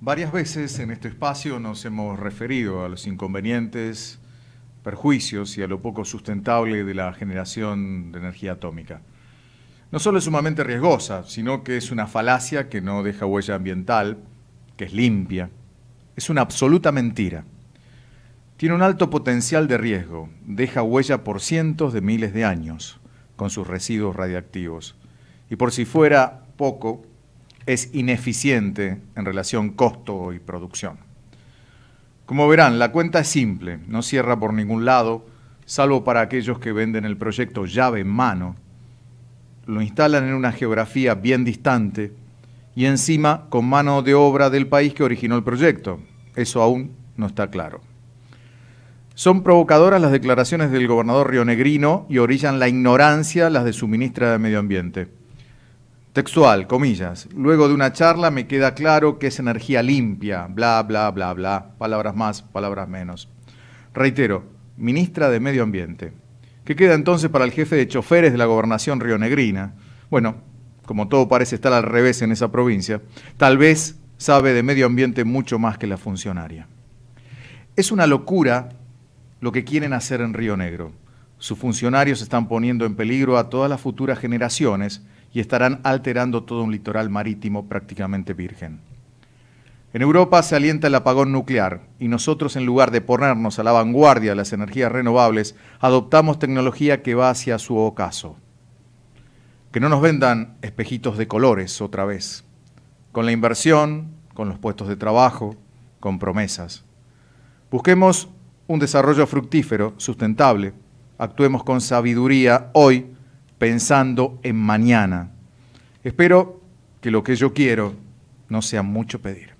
Varias veces en este espacio nos hemos referido a los inconvenientes, perjuicios y a lo poco sustentable de la generación de energía atómica. No solo es sumamente riesgosa, sino que es una falacia que no deja huella ambiental, que es limpia. Es una absoluta mentira. Tiene un alto potencial de riesgo, deja huella por cientos de miles de años con sus residuos radiactivos. Y por si fuera poco, es ineficiente en relación costo y producción. Como verán, la cuenta es simple, no cierra por ningún lado, salvo para aquellos que venden el proyecto llave en mano, lo instalan en una geografía bien distante y encima con mano de obra del país que originó el proyecto. Eso aún no está claro. Son provocadoras las declaraciones del gobernador rionegrino y orillan la ignorancia las de su ministra de Medio Ambiente. Textual, comillas. Luego de una charla me queda claro que es energía limpia, bla, bla, bla, bla. Palabras más, palabras menos. Reitero, ministra de Medio Ambiente. ¿Qué queda entonces para el jefe de choferes de la gobernación rionegrina? Bueno, como todo parece estar al revés en esa provincia, tal vez sabe de medio ambiente mucho más que la funcionaria. Es una locura lo que quieren hacer en Río Negro. Sus funcionarios están poniendo en peligro a todas las futuras generaciones y estarán alterando todo un litoral marítimo prácticamente virgen. En Europa se alienta el apagón nuclear y nosotros en lugar de ponernos a la vanguardia de las energías renovables, adoptamos tecnología que va hacia su ocaso. Que no nos vendan espejitos de colores otra vez, con la inversión, con los puestos de trabajo, con promesas. Busquemos un desarrollo fructífero, sustentable, actuemos con sabiduría hoy pensando en mañana. Espero que lo que yo quiero no sea mucho pedir.